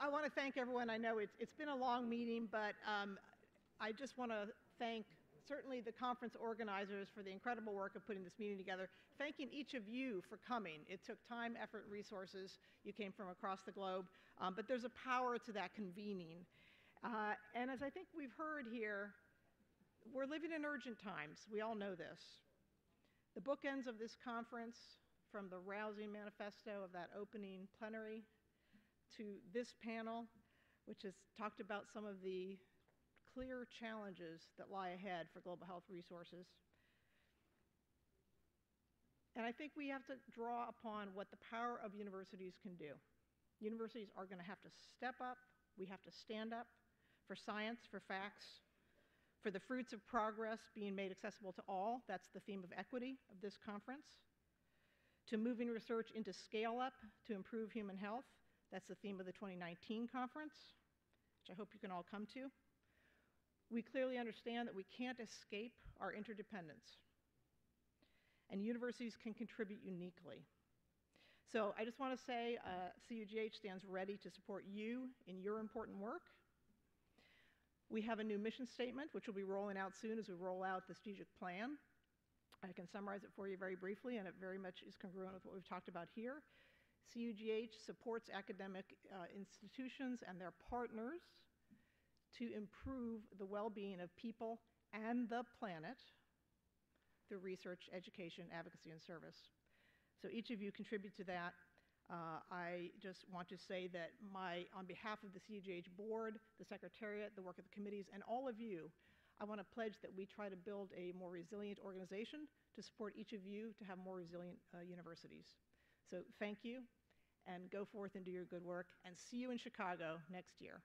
I, want to thank everyone. I know it's, it's been a long meeting, but um, I just want to thank certainly the conference organizers for the incredible work of putting this meeting together, thanking each of you for coming. It took time, effort, resources. You came from across the globe, um, but there's a power to that convening. Uh, and as I think we've heard here, we're living in urgent times. We all know this. The bookends of this conference, from the rousing manifesto of that opening plenary to this panel, which has talked about some of the clear challenges that lie ahead for global health resources. And I think we have to draw upon what the power of universities can do. Universities are going to have to step up, we have to stand up for science, for facts, for the fruits of progress being made accessible to all. That's the theme of equity of this conference. To moving research into scale up to improve human health. That's the theme of the 2019 conference, which I hope you can all come to. We clearly understand that we can't escape our interdependence, and universities can contribute uniquely. So I just want to say uh, CUGH stands ready to support you in your important work. We have a new mission statement, which we'll be rolling out soon as we roll out the strategic plan. I can summarize it for you very briefly, and it very much is congruent with what we've talked about here. CUGH supports academic uh, institutions and their partners to improve the well being of people and the planet through research, education, advocacy, and service. So each of you contribute to that. Uh, I just want to say that my, on behalf of the CUGH board, the secretariat, the work of the committees, and all of you, I want to pledge that we try to build a more resilient organization to support each of you to have more resilient uh, universities. So thank you, and go forth and do your good work, and see you in Chicago next year.